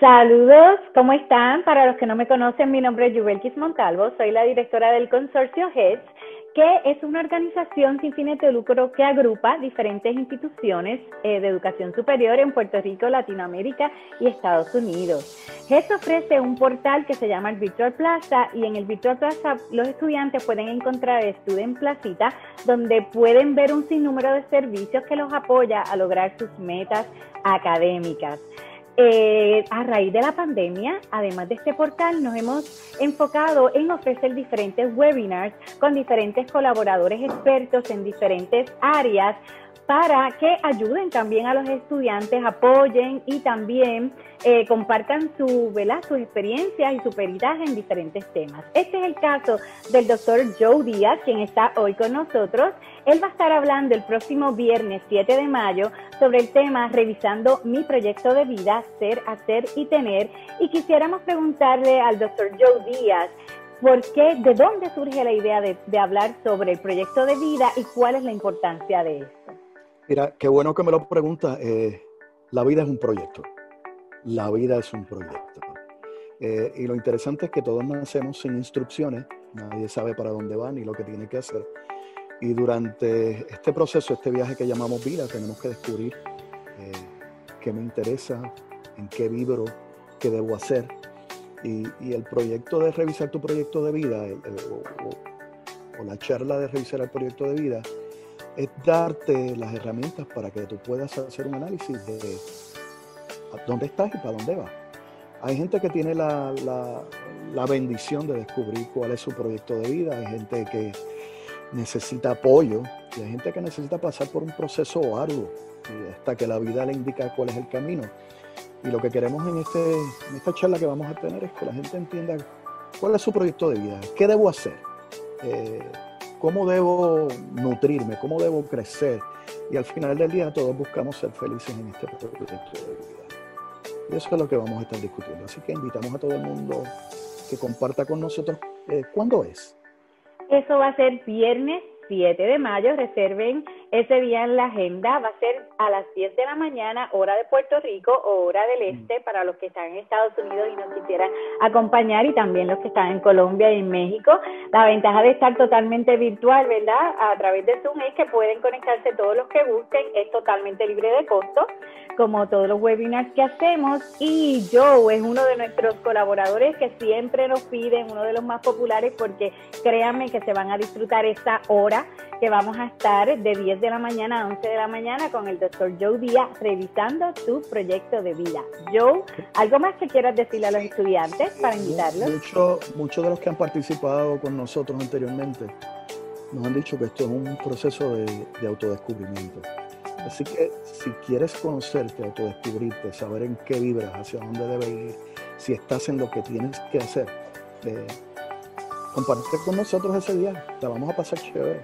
Saludos, ¿cómo están? Para los que no me conocen, mi nombre es Yubelkis Montalvo, soy la directora del consorcio HEDS, que es una organización sin fines de lucro que agrupa diferentes instituciones eh, de educación superior en Puerto Rico, Latinoamérica y Estados Unidos. HEDS ofrece un portal que se llama el Virtual Plaza y en el Virtual Plaza los estudiantes pueden encontrar Student Placita, donde pueden ver un sinnúmero de servicios que los apoya a lograr sus metas académicas. Eh, a raíz de la pandemia, además de este portal, nos hemos enfocado en ofrecer diferentes webinars con diferentes colaboradores expertos en diferentes áreas para que ayuden también a los estudiantes, apoyen y también eh, compartan su, sus experiencias y su peritaje en diferentes temas. Este es el caso del doctor Joe Díaz, quien está hoy con nosotros. Él va a estar hablando el próximo viernes 7 de mayo sobre el tema revisando mi proyecto de vida, ser, hacer y tener. Y quisiéramos preguntarle al doctor Joe Díaz, ¿Por qué? ¿De dónde surge la idea de, de, hablar sobre el proyecto de vida y cuál es la importancia de esto? Mira, qué bueno que me lo pregunta. Eh, la vida es un proyecto. La vida es un proyecto. Eh, y lo interesante es que todos nacemos sin instrucciones, nadie sabe para dónde va ni lo que tiene que hacer. Y durante este proceso, este viaje que llamamos vida, tenemos que descubrir eh, qué me interesa, en qué vibro, qué debo hacer. Y, el proyecto de revisar tu proyecto de vida, o la charla de revisar el proyecto de vida, es darte las herramientas para que tú puedas hacer un análisis de dónde estás y para dónde vas. Hay gente que tiene la, bendición de descubrir cuál es su proyecto de vida, hay gente que necesita apoyo y hay gente que necesita pasar por un proceso arduo hasta que la vida le indica cuál es el camino. Y lo que queremos en, este, en esta charla que vamos a tener es que la gente entienda cuál es su proyecto de vida, qué debo hacer. Eh, cómo debo nutrirme, cómo debo crecer. Y al final del día todos buscamos ser felices en este proyecto de vida. Y eso es lo que vamos a estar discutiendo. Así que invitamos a todo el mundo que comparta con nosotros. Eh, ¿Cuándo es? Eso va a ser viernes 7 de mayo. Reserven ese día en la agenda. Va a ser a las 10 de la mañana, hora de Puerto Rico o hora del mm. este para los que están en Estados Unidos y nos quisieran acompañar y también los que están en Colombia y en México. La ventaja de estar totalmente virtual, ¿verdad? A través de Zoom es que pueden conectarse todos los que gusten. Es totalmente libre de costo como todos los webinars que hacemos. Y Joe es uno de nuestros colaboradores que siempre nos piden, uno de los más populares, porque créanme que se van a disfrutar esta hora que vamos a estar de 10 de la mañana a 11 de la mañana con el doctor Joe Díaz revisando tu proyecto de vida. Joe, ¿algo más que quieras decirle a los estudiantes para invitarlos? Muchos mucho de los que han participado con nosotros anteriormente nos han dicho que esto es un proceso de, de autodescubrimiento Así que si quieres conocerte, autodescubrirte, saber en qué vibras, hacia dónde debes ir, si estás en lo que tienes que hacer, eh, comparte con nosotros ese día, te vamos a pasar chévere.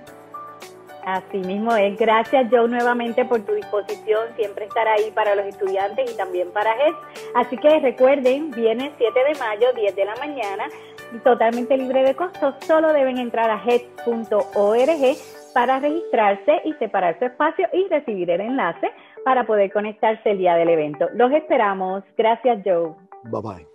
Así mismo es. Gracias, Joe, nuevamente por tu disposición, siempre estar ahí para los estudiantes y también para GES. Así que recuerden, viene 7 de mayo, 10 de la mañana, totalmente libre de costo. Solo deben entrar a GES.org para registrarse y separar su espacio y recibir el enlace para poder conectarse el día del evento. Los esperamos. Gracias, Joe. Bye bye.